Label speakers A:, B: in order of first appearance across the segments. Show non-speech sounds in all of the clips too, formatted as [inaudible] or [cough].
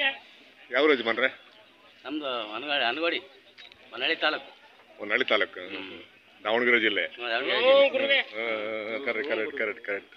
A: ಯಾವ ಯಜಮಾನ್ರೆ?
B: ನಮ್ದು ಅನಗಾಡಿ ಅನಗೋಡಿ ಮನಹಳ್ಳಿ ತಾಲೂಕು.
A: ಹೊನ್ನಾಳಿ ತಾಲೂಕು. ದಾವಣಗೆರೆ ಜಿಲ್ಲೆ.
B: ಹ್ಮ್, ದಾವಣಗೆರೆ ಜಿಲ್ಲೆ.
A: ಕರೆಕ್ಟ್ ಕರೆಕ್ಟ್ ಕರೆಕ್ಟ್ ಕರೆಕ್ಟ್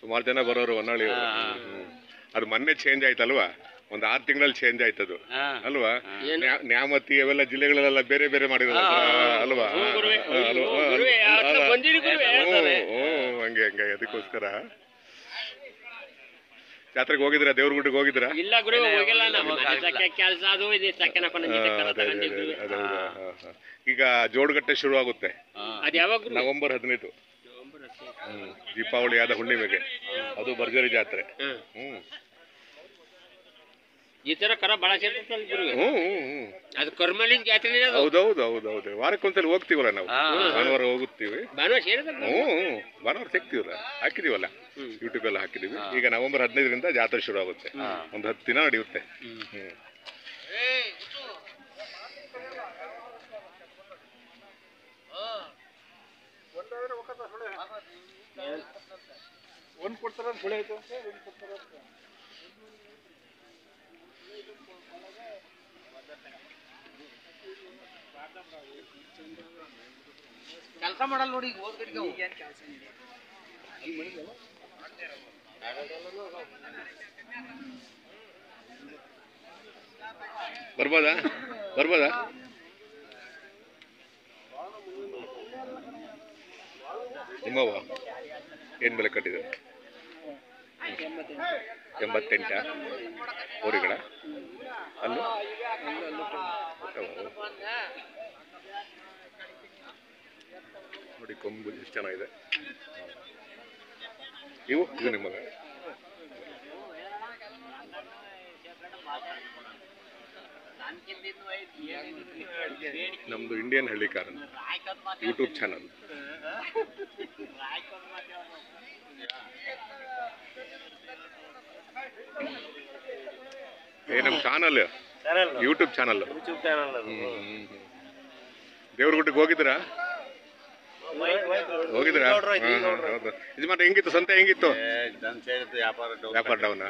A: ಸುಮಾರು ಜನ ಬರೋರು ಹೊನ್ನಾಳಿ
B: ಹಾ, ಹಾ.
A: ಅದು ಮೊನ್ನೆ ಚೇಂಜ್ ಆಯ್ತಲ್ವಾ? ಒಂದು ಆರು ತಿಂಗಳಲ್ಲಿ ಚೇಂಜ್ ಆಯ್ತದು.
B: ಅದು
A: ಅಲ್ವಾ? ನ್ಯಾ- ನ್ಯಾಮತಿ ಅವೆಲ್ಲ ಜಿಲ್ಲೆಗಳೆಲ್ಲ ಬೇರೆ ಬೇರೆ ಮಾಡಿರೋದು
B: ಹಾ.
A: ಅಲ್ವಾ? ಹಾ, ಅಲ್ವಾ? ಹಾ,
C: ಗುರುವೆ, ಆ ಹತ್ರ
A: ಅಲ್ಲ.
C: ಬಂದಿರಿ ಗುರುವೆ.
A: ಹ್ಞೂ, ಹ್ಞೂ, ಹಂಗೆ ಹಂಗೆ ಅದಕ್ಕೋಸ್ಕರ. ಜಾತ್ರೆಗೆ ಹೋಗಿದ್ರ ದೇವ್ರ ಗುಡ್ಡಿಗೆ ಹೋಗಿದ್ರ
C: ಇಲ್ಲ ಗುರು ಹೋಗಿಲ್ಲ ಕೆಲಸ ಅದು ಇದೆ.
A: ಈಗ ಜೋಡಗಟ್ಟೆ ಶುರು ಆಗುತ್ತೆ.
C: ಅದ್ ಯಾವಾಗ?
A: ನವೆಂಬರ್ ಹದಿನೈದು. ದೀಪಾವಳಿ ಆದ ಹುಣ್ಣಿಮೆಗೆ. ಅದು ಭರ್ಜರಿ ಜಾತ್ರೆ.
C: ಹ್ಮ್. ಈ ತರ ಕರ ಅದು ಕರ್ಮಲಿನ ಜಾತ್ರೆ ಅದು
A: ಹೌದೌದು ಹೌದೌದು. ವಾರಕ್ಕೊಂದ್ಸಲ ಹೋಗ್ತೀವಲ್ಲ ನಾವು. ಭಾನುವಾರ ಹೋಗುತ್ತೀವಿ.
C: ಭಾನುವಾರ ಸೇರಿದ
A: ಹ್ಞೂ ಹ್ಞೂ ಭಾನುವಾರ ಸಿಗ್ತೀವಲ್ಲ ಹಾಕಿದೀವಲ್ಲ? ಯೂಟ್ಯೂಬ್ ಎಲ್ಲ ಹಾಕಿದೀವಿ. ಈಗ ನವೆಂಬರ್ ಹದಿನೈದರಿಂದ ಜಾತ್ರೆ ಶುರು ಆಗುತ್ತೆ ಒಂದು ಹತ್ತು ದಿನ ನಡೆಯುತ್ತೆ. ಹ್ಮ್.
C: ಕೆಲಸ ಮಾಡಲ್ಲ ನೋಡಿ
A: ಬರ್ಬೋದಾ? ಬರ್ಬೋದಾ? ನಿಮ್ಮವ್ವ ಏನು ಬೆಲೆ ಕಟ್ಟಿದ್ರು ಎಂಬತ್ತೆಂಟ. ಊರಿಗಳ? ಅಲ್ಲೂ? ನೋಡಿ ಕೊಂಬು ಎಷ್ಟು ಚೆನ್ನಾಗಿದೆ. ಇವು ಇದು ನಿಮ್ಮ ನಮ್ದು ಇಂಡಿಯನ್ ಹಳ್ಳಿಕಾರನ್ ಯೂಟ್ಯೂಬ್ ಚಾನಲ್ ಏ ನಮ್ ಚಾನಲ್ ಯೂಟ್ಯೂಬ್ ಚಾನಲ್
B: ದೇವ್ರ ಚಾನಲ್ ಅದು
A: ಹೆಂಗಿತ್ತು? ಸಂತೆ ಹೆಂಗಿತ್ತು?
B: ವ್ಯಾಪಾರ
A: ಡೌನ್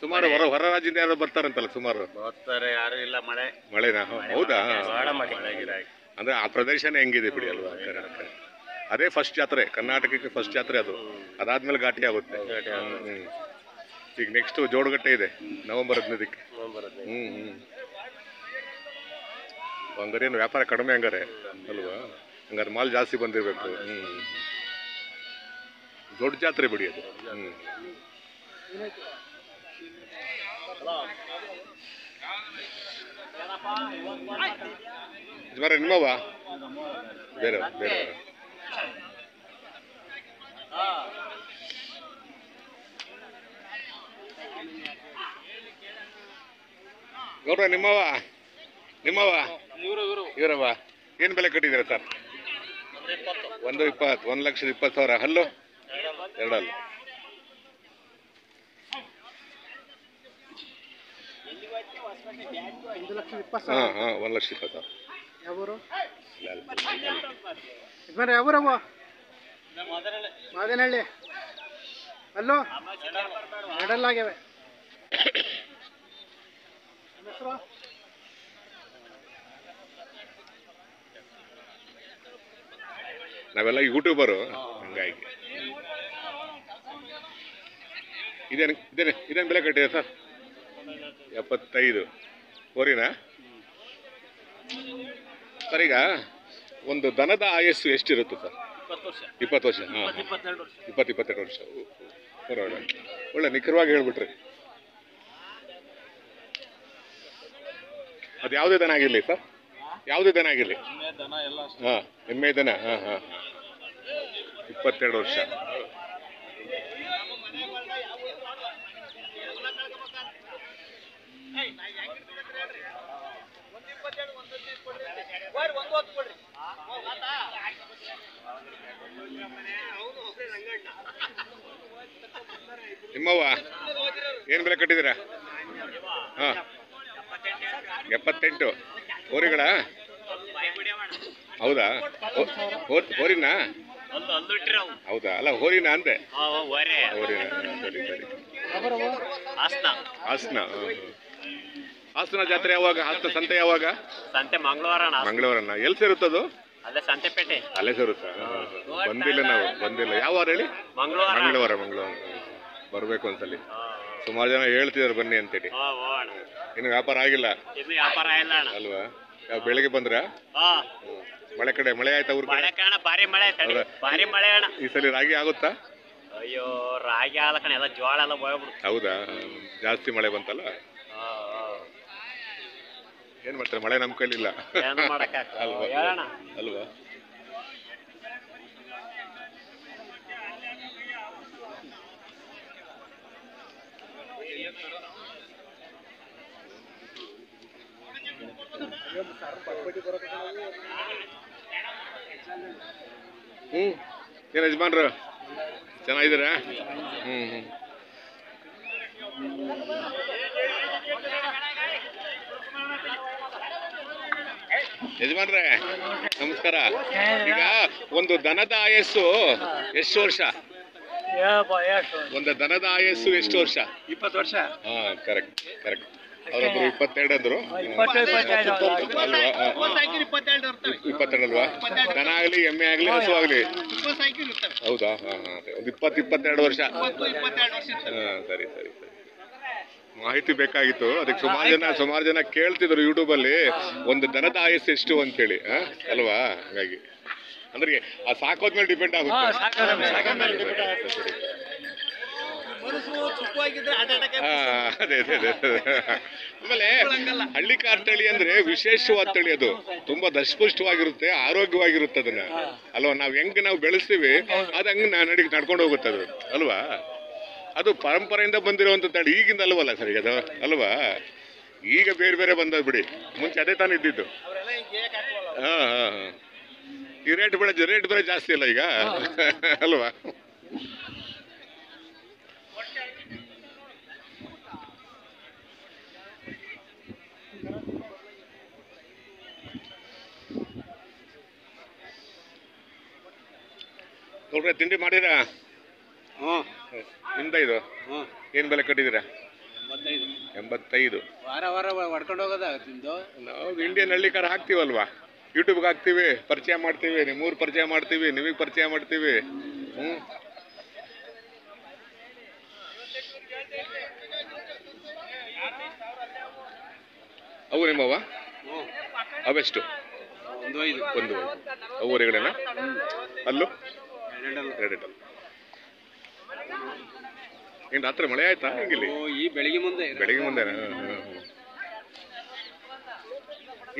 A: ಸುಮಾರು ಹೊರ ಹೊರ ರಾಜ್ಯದಿಂದ ಯಾರು ಬರ್ತಾರಂತಲ್ಲ ಸುಮಾರು?
B: ಬರ್ತಾರೆ ಯಾರು ಇಲ್ಲ ಮಳೆ.
A: ಮಳೆನಾ? ಹೌದಾ? ಅಂದ್ರೆ ಆ ಪ್ರದೇಶನೇ ಹೆಂಗಿದೆ ಬಿಡಿ ಅಲ್ವಾ. ಅದೇ ಫಸ್ಟ್ ಜಾತ್ರೆ ಕರ್ನಾಟಕಕ್ಕೆ ಫಸ್ಟ್ ಜಾತ್ರೆ ಅದು. ಅದಾದ್ಮೇಲೆ ಘಾಟಿ ಆಗುತ್ತೆ. ಈಗ ನೆಕ್ಸ್ಟ್ ಜೋಡಗಟ್ಟೆ ಇದೆ ನವೆಂಬರ್ ಹದಿನೈದಕ್ಕೆ. ಹ್ಮ್ ಹ್ಮ್. ಏನು ವ್ಯಾಪಾರ ಕಡಿಮೆ ಹಂಗಾರೆ ಅಲ್ವಾ? ಹಂಗಾರೆ ಮಾಲ್ ಜಾಸ್ತಿ ಬಂದಿರಬೇಕು. ಹ್ಞೂ ದೊಡ್ಡ ಜಾತ್ರೆ ಬಿಡಿ ಅದು. ಬರ ಯಜಮಾನ್ರೆ ನಿಮ್ಮವ ಬೇರೆ ಬೇರೆ ಗೌಡ್ರ ನಿಮ್ಮವ ನಿಮ್ಮವ ಇವರವ ಏನು ಬೆಲೆ ಕಟ್ಟಿದ್ದೀರಾ ಸರ್? ಒಂದು ಇಪ್ಪತ್ತು ಒಂದು ಲಕ್ಷದ ಇಪ್ಪತ್ತು ಸಾವಿರ. ಹಲ್ಲು? ಎರಡಲ್ಲ. ಹಾಂ ಹಾಂ ಒಂದು ಲಕ್ಷ ಇಪ್ಪತ್ತು ಸಾವಿರ.
D: ಯಜಮಾನ್ರೆ ಯಾವೂರವ ಮಾದೇನಹಳ್ಳಿ. ಅಲ್ಲೋ ಎರಡಲ್ಲಾಗ್ಯವೆ. ಹೆಸರು [coughs]
A: ನಾವೆಲ್ಲ ಯೂಟ್ಯೂಬರು. ಹಂಗಾಗಿ. ಇದೇನು ಇದೇನು ಇದೇನು ಬೆಲೆ ಕಟ್ಟಿದೆ ಸರ್? ಎಪ್ಪತ್ತೈದು. ಓರಿನಾ? ಸರ್ ಈಗ ಒಂದು ದನದ ಆಯಸ್ಸು ಎಷ್ಟಿರುತ್ತೆ ಸರ್? ಇಪ್ಪತ್ತು ವರ್ಷ. ಹಾಂ ಇಪ್ಪತ್ತು ಇಪ್ಪತ್ತೆರಡು ವರ್ಷ. ಪರವಾಗಿಲ್ಲ. ಒಳ್ಳೆ ನಿಖರವಾಗಿ ಹೇಳ್ಬಿಟ್ರಿ. ಅದು ಯಾವುದೇ ದನ ಆಗಿರಲಿ ಸರ್? ಯಾವುದೇ ದನ ಆಗಿರಲಿ. ಹಾಂ ಎಮ್ಮೆ ದನ ಹಾಂ ಹಾಂ. ಇಪ್ಪತ್ತೆರಡು ವರ್ಷ. ನಿಮ್ಮವ್ವ ಏನು ಬೆಲೆ ಕಟ್ಟಿದ್ದೀರಾ? ಹಾಂ. ಎಪ್ಪತ್ತೆಂಟು. ಹೋರಿಗಳ? ಹೌದಾ? ಹೋರಿನ? ಹೌದಾ? ಅಲ್ಲ ಹೋರಿನ ಅಂದೆ. ಹೋರಿನಾ ಸರಿ ಸರಿ. ಹಾಸನ. ಹಾಸನ ಜಾತ್ರೆ ಯಾವಾಗ? ಹಾಸನ ಸಂತೆ ಯಾವಾಗ?
C: ಸಂತೆ ಮಂಗಳವಾರ ಮಂಗಳವಾರ
A: ಮಂಗಳವಾರನ. ಎಲ್ಲಿ ಸೇರುತ್ತದು
C: ಅಲ್ಲೇ ಸಂತೆಪೇಟೆ.
A: ಅಲ್ಲೇ ಸೇರುತ್ತಾ? ಬಂದಿಲ್ಲ ನಾವು ಬಂದಿಲ್ಲ. ಯಾವ ವಾರ ಹೇಳಿ?
C: ಮಂಗಳವಾರ.
A: ಮಂಗಳವಾರ ಮಂಗಳವಾರ. ಬರಬೇಕು ಅಂತಲ್ಲಿ ಸುಮಾರು ಜನ ಹೇಳ್ತಿದಾರೆ ಬನ್ನಿ ಅಂತೇಳಿ ಇನ್ನು ವ್ಯಾಪಾರ ಆಗಿಲ್ಲ.
C: ಇನ್ನು ವ್ಯಾಪಾರ ಇಲ್ಲ ಅಣ್ಣ.
A: ಅಲ್ವಾ? ಯಾವ ಬೆಳಿಗ್ಗೆ ಬಂದ್ರ?
C: ಹಾ.
A: ಮಳೆ ಕಡೆ ಮಳೆ ಆಯ್ತಾ ಊರ್
C: ಮಳೆ ಕಾಣ ಭಾರಿ ಮಳೆ ತಡಿ
A: ಹೌದಾ?
C: ಭಾರಿ ಮಳೆ ಅಣ್ಣ.
A: ಈ ಸಲ ರಾಗಿ ಆಗುತ್ತಾ?
C: ಅಯ್ಯೋ ರಾಗಿ ಆಲ ಕಣ ಎಲ್ಲ ಜೋಳ ಎಲ್ಲ ಹೋಗ್ಬಿಡ್ತು
A: ಹೌದಾ? ಜಾಸ್ತಿ ಮಳೆ ಬಂತಲ್ಲ? ಏನ್ ಮಾಡ್ತಾರೆ? ಮಳೆ ನಮ್ ಕೈಲಿಲ್ಲ.
C: ಏನು
A: ಅಲ್ವಾ? ಅಲ್ವಾ? ಹ್ಮ್. ಏನ್ ಯಜಮಾನ್ರು? ಚೆನ್ನಾಗಿದ್ದೀರಾ? ಹ್ಮ್ ಹ್ಮ್. ಯಜಮಾನ್ರೆ ನಮಸ್ಕಾರ. ಈಗ ಒಂದು ದನದ ಆಯಸ್ಸು ಎಷ್ಟು ವರ್ಷ? ಒಂದು ದನದ ಆಯಸ್ಸು ಎಷ್ಟು ವರ್ಷ?
D: ಇಪ್ಪತ್ತು ವರ್ಷ.
A: ಹಾ ಕರೆಕ್ಟ್ ಕರೆಕ್ಟ್ ಅವರೊಬ್ರು ಇಪ್ಪತ್ತೆರಡು ಅಂದ್ರು. ಇಪ್ಪತ್ತೆರಡಲ್ವಾ? ದನ ಆಗ್ಲಿ ಎಮ್ಮೆ ಆಗ್ಲಿ ಹಸು ಆಗ್ಲಿ. ಹೌದಾ? ಹಾ. ಒಂದು ಇಪ್ಪತ್ತು ಇಪ್ಪತ್ತೆರಡು ವರ್ಷ. ಹಾ ಸರಿ ಸರಿ ಸರಿ. ಮಾಹಿತಿ ಬೇಕಾಗಿತ್ತು. ಅದಕ್ಕೆ ಸುಮಾರು ಜನ ಸುಮಾರು ಜನ ಕೇಳ್ತಿದ್ರು ಯೂಟ್ಯೂಬ್ ಅಲ್ಲಿ ಒಂದು ದನದ ಆಯಸ್ಸು ಎಷ್ಟು ಅಂತೇಳಿ ಹೇಳಿ ಅಲ್ವಾ? ಹಾಗಾಗಿ. ಅಂದ್ರೆ ಆ ಸಾಕೋದ್ಮೇಲೆ ಡಿಪೆಂಡ್ ಆಗುತ್ತೆ. ಅದೇ ಅದೇ ಅದೇ ಆಮೇಲೆ ಹಳ್ಳಿ ಕಾರ್ ತಳಿ ಅಂದ್ರೆ ವಿಶೇಷವಾದ ತಳಿ ಅದು. ತುಂಬಾ ದಸ್ಪುಷ್ಟವಾಗಿರುತ್ತೆ ಆರೋಗ್ಯವಾಗಿರುತ್ತೆ ಅದನ್ನ. ಅಲ್ವಾ ನಾವ್ ಹೆಂಗ್ ನಾವು ಬೆಳೆಸ್ತೀವಿ ಅದ ಹಂಗ ನಾ- ನಡಿಗೆ ನಡ್ಕೊಂಡು ಹೋಗುತ್ತೆ ಅದು. ಅಲ್ವಾ? ಅದು ಪರಂಪರೆಯಿಂದ ಬಂದಿರುವಂತ ತಳಿ ಈಗಿಂದ ಅಲ್ವಲ್ಲ ಸರಿ ಅದು ಅಲ್ವಾ? ಈಗ ಬೇರೆ ಬೇರೆ ಬಂದದ್ ಬಿಡಿ. ಮುಂಚೆ ಅದೇ ತಾನೇ ಇದ್ದಿದ್ದು. ಹಾ ಹಾ ಹಾ. ಈ ರೇಟ್ ಬೆಳೆ ರೇಟ್ ಬೇರೆ ಜಾಸ್ತಿ ಅಲ್ಲ ಈಗ? ಅಲ್ವಾ? ನೋಡ್ರಿ ತಿಂಡಿ ಮಾಡಿರಾ?
B: ಹ್ಞೂ.
A: ನಿಮ್ದ ಇದು?
B: ಹ್ಞೂ.
A: ಏನ್ ಬೆಲೆ ಕಟ್ಟಿದ್ದೀರಾ
B: ಎಂಬತ್ತೈದು.
A: ಎಂಬತ್ತೈದು.
B: ವಾರ ವಾರ ಹೊಡ್ಕೊಂಡು ಹೋಗೋದ ತಿಂದು?
A: ನಾವು ಇಂಡಿಯನ್ ಹಳ್ಳಿ ಕಾರ್ ಹಾಕ್ತೀವಲ್ವಾ? ಯೂಟ್ಯೂಬ್ಗೆ ಹಾಕ್ತೀವಿ ಪರಿಚಯ ಮಾಡ್ತೀವಿ ನಿಮ್ಮೂರು ಪರಿಚಯ ಮಾಡ್ತೀವಿ ನಿಮಗೆ ಪರಿಚಯ ಮಾಡ್ತೀವಿ. ಹ್ಞೂ. ಅವು ನಿಮ್ಮವ ಅವೆಷ್ಟು?
B: ಒಂದು ಐದು.
A: ಒಂದು ಅವು ಹೊರಗಡೆನಾ? ಅಲ್ಲೂ?
B: ಎರಡಲ್ಲ.
A: ಏನು ರಾತ್ರಿ ಮಳೆ ಆಯ್ತಾ ಹೆಂಗಿಲ್ಲಿ?
B: ಈ ಬೆಳಿಗ್ಗೆ ಮುಂದೆ.
A: ಬೆಳಿಗ್ಗೆ ಮುಂದೆ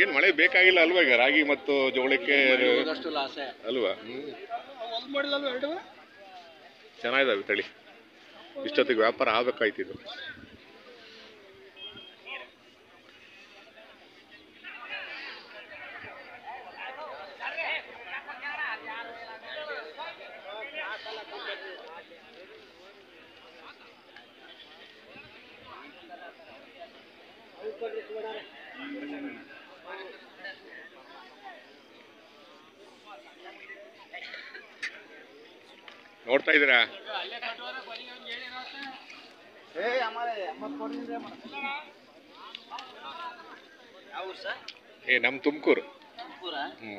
A: ಏನು ಮಳೆ ಬೇಕಾಗಿಲ್ಲ ಅಲ್ವಾ ಈಗ? ರಾಗಿ ಮತ್ತು ಜೋಳಕ್ಕೆ ಅಲ್ವಾ? ಚೆನ್ನಾಗಿದಾವೆ ತಳಿ. ಇಷ್ಟೊತ್ತಿಗೆ ವ್ಯಾಪಾರ ಆಗ್ಬೇಕಾಯ್ತು ಇದು ನೋಡ್ತಾ ಇದ್ದೀರಾ? ಏ ನಮ್ಮ ತುಮಕೂರು. ಹ್ಞೂ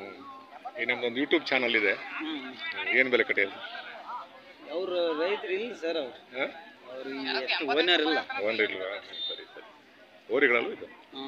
A: ಈ ನಮ್ದೊಂದು ಯೂಟ್ಯೂಬ್ ಚಾನಲ್ ಇದೆ. ಏನು ಬೆಲೆ ಕಟ್ಟಿ
B: ಅವರು ರೈತರು ಇಲ್ಲ ಸರ್ ಅವ್ರು.
A: ಹಾಂ?
B: ಅವ್ರಿಗೆ ಎಷ್ಟು ಓನರ್ ಇಲ್ಲ.
A: ಓನರ್ ಇಲ್ವಾ? ಸರಿ ಸರಿ. ಓರಿಗಳಲ್ಲೂ ಇದು?
B: ಹ್ಞೂ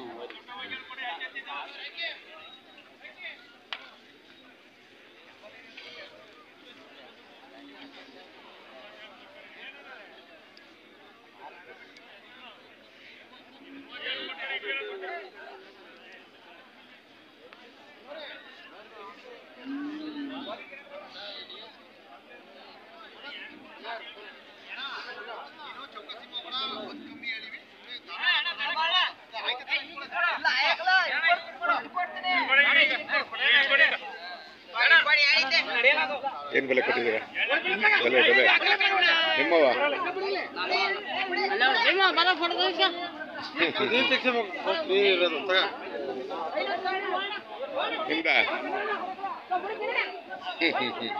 A: ಏನು ಬೆಲೆ ಕಟ್ಟಿದ್ದೀರಾ? ಬೆಲೆ ಬೆಲೆ. ನಿಮ್ಮವ ನಿಮ್ದ? ಹ್ಞೂ ಹ್ಞೂ ಹ್ಮ್.